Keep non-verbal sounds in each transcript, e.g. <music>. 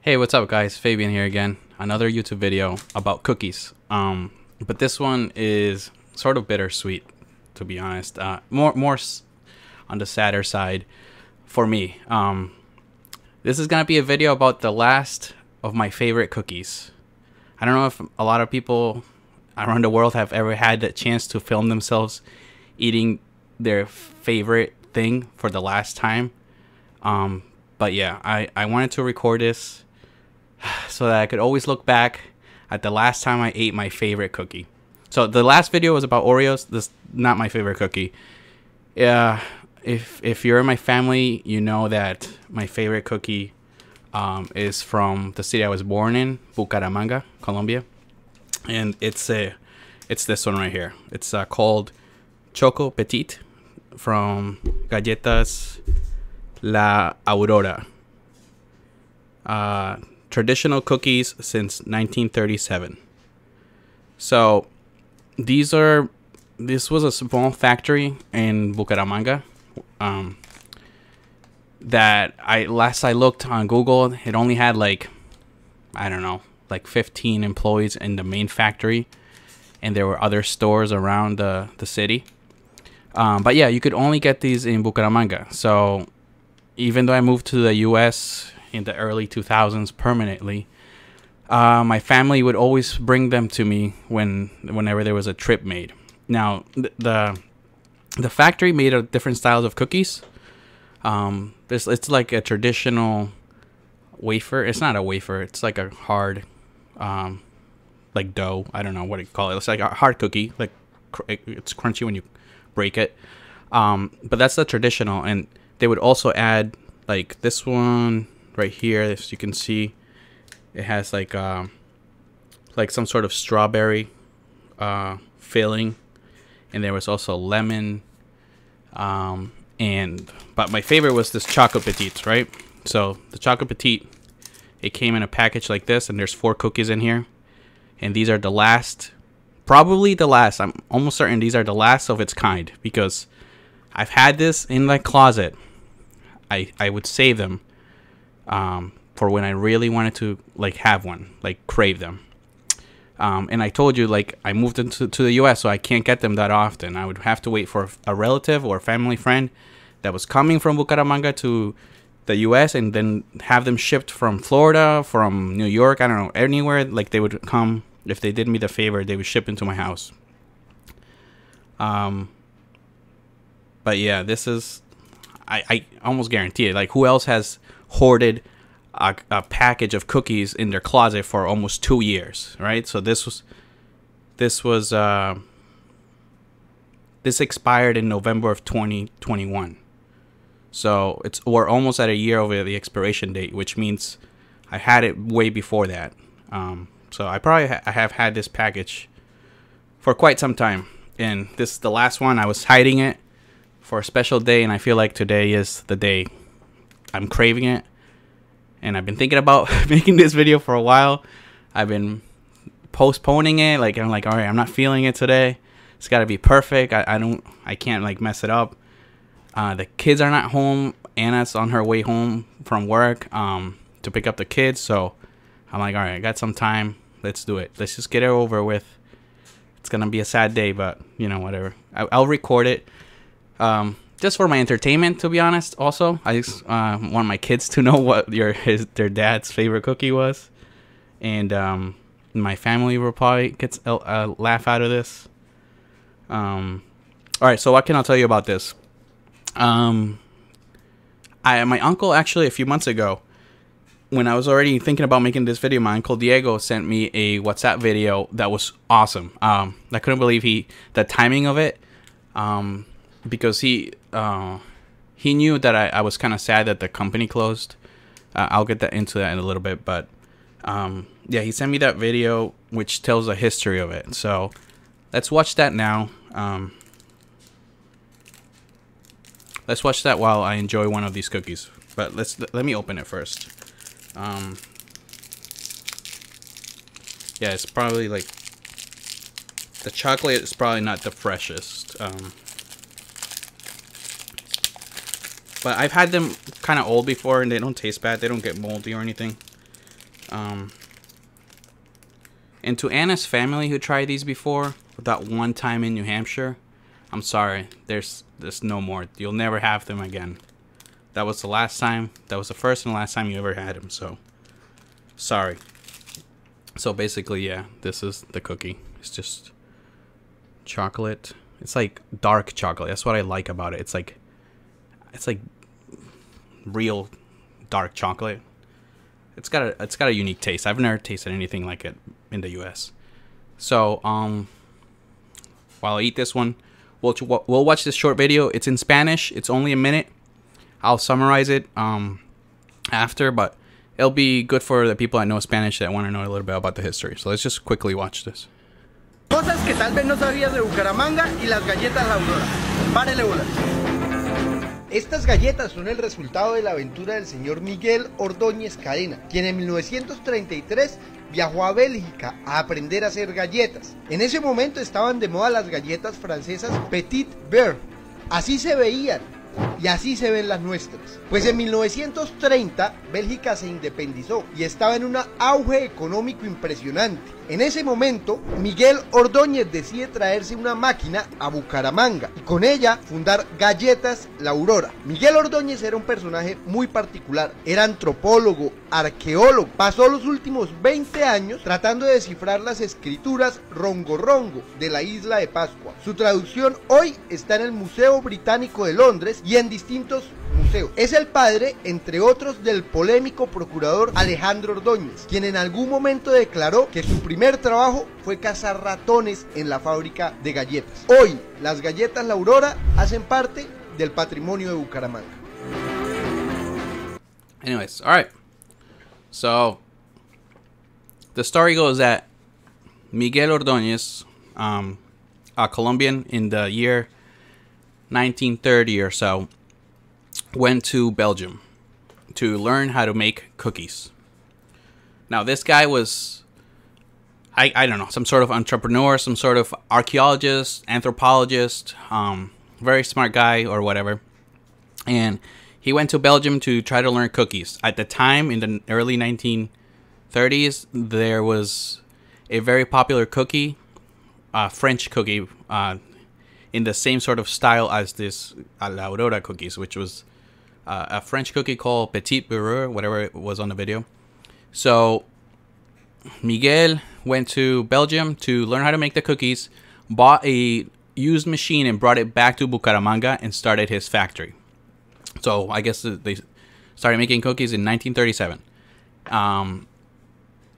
Hey, what's up guys? Fabian here again. Another YouTube video about cookies. Um, but this one is sort of bittersweet, to be honest. Uh, more, more on the sadder side for me. Um, this is gonna be a video about the last of my favorite cookies. I don't know if a lot of people around the world have ever had the chance to film themselves eating their favorite thing for the last time. Um, but yeah, I, I wanted to record this <sighs> so that I could always look back at the last time I ate my favorite cookie. So the last video was about Oreos. This not my favorite cookie. Yeah, if if you're in my family, you know that my favorite cookie um, is from the city I was born in, Bucaramanga, Colombia, and it's a it's this one right here. It's uh, called Choco Petit from Galletas La Aurora. Uh, traditional cookies since 1937. So these are this was a small factory in Bucaramanga. Um, that I last I looked on Google, it only had like I don't know, like 15 employees in the main factory, and there were other stores around the the city. Um, but yeah, you could only get these in Bucaramanga. So even though I moved to the U.S. in the early 2000s permanently, uh, my family would always bring them to me when whenever there was a trip made. Now th- the the factory made a different styles of cookies. Um, this it's like a traditional wafer. It's not a wafer. It's like a hard, um, like dough. I don't know what you call it. It's like a hard cookie. Like cr- it's crunchy when you break it. Um, but that's the traditional, and they would also add like this one right here. As you can see, it has like um, like some sort of strawberry uh, filling, and there was also lemon. Um, and but my favorite was this chocolate petite, right? So the chocolate petite, it came in a package like this, and there's four cookies in here, and these are the last, probably the last. I'm almost certain these are the last of its kind because I've had this in my closet. I I would save them, um, for when I really wanted to like have one, like crave them. Um, and I told you like I moved into to the U.S., so I can't get them that often. I would have to wait for a relative or a family friend that was coming from Bucaramanga to the U.S. and then have them shipped from Florida, from New York, I don't know, anywhere. Like they would come if they did me the favor, they would ship into my house. Um, but yeah, this is I, I almost guarantee it. Like who else has hoarded a, a package of cookies in their closet for almost two years, right? So this was this was uh, this expired in November of 2021. So it's we're almost at a year over the expiration date, which means I had it way before that. Um, so I probably ha- I have had this package for quite some time, and this is the last one. I was hiding it for a special day, and I feel like today is the day. I'm craving it, and I've been thinking about <laughs> making this video for a while. I've been postponing it. Like I'm like, all right, I'm not feeling it today. It's got to be perfect. I, I don't, I can't like mess it up. Uh, the kids are not home. Anna's on her way home from work um, to pick up the kids. So I'm like, all right, I got some time. Let's do it. Let's just get it over with. It's gonna be a sad day, but you know, whatever. I, I'll record it. Um, just for my entertainment, to be honest. Also, I just uh, want my kids to <laughs> know what your his their dad's favorite cookie was, and um, my family will probably get a, a laugh out of this. Um, all right, so what can I tell you about this? Um, I my uncle actually a few months ago, when I was already thinking about making this video, my uncle Diego sent me a WhatsApp video that was awesome. Um, I couldn't believe he the timing of it. Um, because he uh, he knew that I, I was kind of sad that the company closed. Uh, I'll get that into that in a little bit, but um, yeah, he sent me that video which tells the history of it. So let's watch that now. Um, let's watch that while I enjoy one of these cookies. But let's let me open it first. Um, yeah, it's probably like the chocolate is probably not the freshest. Um, but I've had them kind of old before, and they don't taste bad. They don't get moldy or anything. Um, and to Anna's family who tried these before, that one time in New Hampshire, I'm sorry. There's there's no more. You'll never have them again. That was the last time. That was the first and last time you ever had them. So sorry. So basically, yeah, this is the cookie. It's just chocolate. It's like dark chocolate. That's what I like about it. It's like it's like real dark chocolate. It's got a it's got a unique taste. I've never tasted anything like it in the U.S. So um, while I eat this one, we'll we'll watch this short video. It's in Spanish. It's only a minute. I'll summarize it um after, but it'll be good for the people that know Spanish that want to know a little bit about the history. So let's just quickly watch this. Cosas que tal vez no sabías de Bucaramanga y las galletas Aurora. Párele bolas. Estas galletas son el resultado de la aventura del señor Miguel Ordóñez Cadena, quien en 1933 viajó a Bélgica a aprender a hacer galletas. En ese momento estaban de moda las galletas francesas Petit Beurre. Así se veían, y así se ven las nuestras. Pues en 1930 Bélgica se independizó y estaba en un auge económico impresionante. En ese momento, Miguel Ordóñez decide traerse una máquina a Bucaramanga y con ella fundar Galletas La Aurora. Miguel Ordóñez era un personaje muy particular, era antropólogo, arqueólogo, pasó los últimos 20 años tratando de descifrar las escrituras rongo rongo de la isla de Pascua. Su traducción hoy está en el Museo Británico de Londres y en distintos museos. Es el padre, entre otros, del polémico procurador Alejandro Ordóñez, quien en algún momento declaró que su primer trabajo fue cazar ratones en la fábrica de galletas. Hoy, las galletas La Aurora hacen parte del patrimonio de Bucaramanga. Anyways, all right. So the story goes that Miguel Ordóñez, um, a Colombian in the year 1930 or so, went to Belgium to learn how to make cookies. Now, this guy was, I, I don't know, some sort of entrepreneur, some sort of archaeologist, anthropologist, um, very smart guy or whatever. And he went to Belgium to try to learn cookies. At the time, in the early 1930s, there was a very popular cookie, uh, French cookie, uh, in the same sort of style as this uh, La Aurora cookies, which was uh, a French cookie called Petit Beurre, whatever it was on the video. So Miguel went to Belgium to learn how to make the cookies, bought a used machine and brought it back to Bucaramanga and started his factory. So I guess they started making cookies in 1937. Um,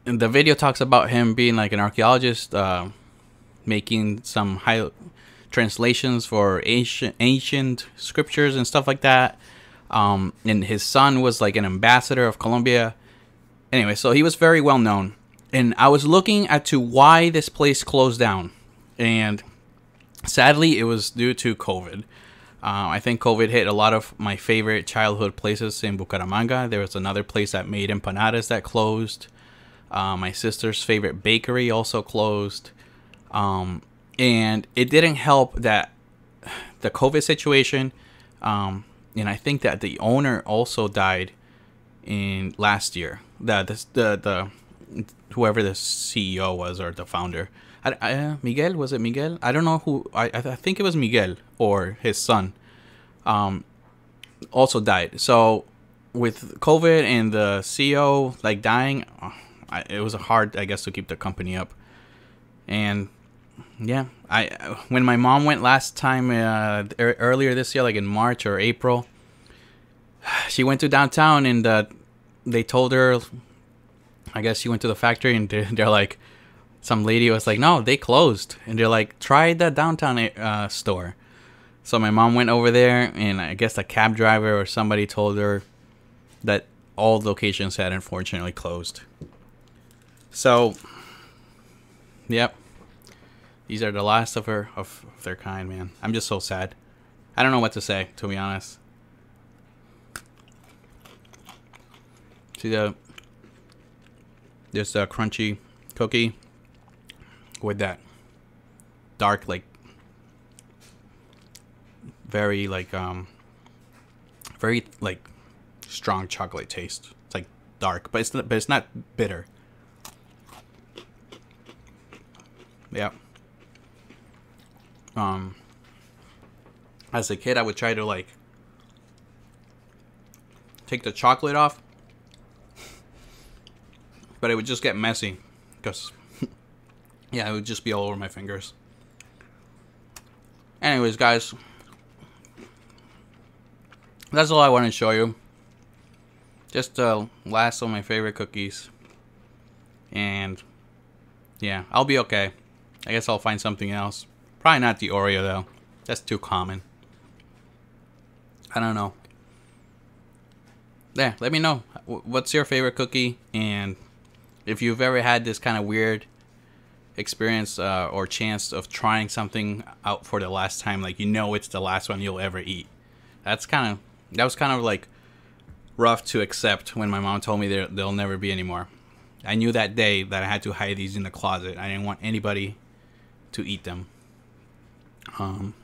and the video talks about him being like an archaeologist, uh, making some high translations for ancient ancient scriptures and stuff like that. Um, and his son was like an ambassador of Colombia. Anyway, so he was very well known. And I was looking at to why this place closed down, and sadly, it was due to COVID. Uh, I think COVID hit a lot of my favorite childhood places in Bucaramanga. There was another place that made empanadas that closed. Uh, my sister's favorite bakery also closed. Um, and it didn't help that the COVID situation um, and I think that the owner also died in last year. The the the, the whoever the CEO was or the founder. I, I, Miguel was it Miguel? I don't know who. I I think it was Miguel or his son. Um, also died. So with COVID and the CEO like dying, uh, I, it was hard, I guess, to keep the company up. And yeah, I when my mom went last time uh, earlier this year, like in March or April, <sighs> she went to downtown and uh, they told her. I guess she went to the factory and <laughs> they're, they're, like, some lady was like, no, they closed, and they're like, try the downtown uh, store. So my mom went over there, and I guess a cab driver or somebody told her that all locations had unfortunately closed. So, yep, these are the last of her of, their kind, man. I'm just so sad. I don't know what to say, to be honest. See the this uh, crunchy cookie with that dark, like very like um very like strong chocolate taste. It's like dark, but it's not, but it's not bitter. Yeah. Um. As a kid, I would try to like take the chocolate off, but it would just get messy because <laughs> yeah, it would just be all over my fingers. Anyways, guys, that's all I want to show you. Just the last of my favorite cookies. And yeah, I'll be okay. I guess I'll find something else. Probably not the Oreo though. That's too common. I don't know. Yeah, let me know. What's your favorite cookie? And if you've ever had this kind of weird experience uh, or chance of trying something out for the last time, like you know it's the last one you'll ever eat. That's kind of that was kind of like rough to accept when my mom told me there there'll never be anymore. I knew that day that I had to hide these in the closet. I didn't want anybody to eat them. Um.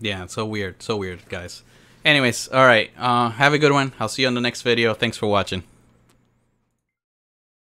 Yeah, so weird, so weird, guys. Anyways, all right. Uh, have a good one. I'll see you on the next video. Thanks for watching.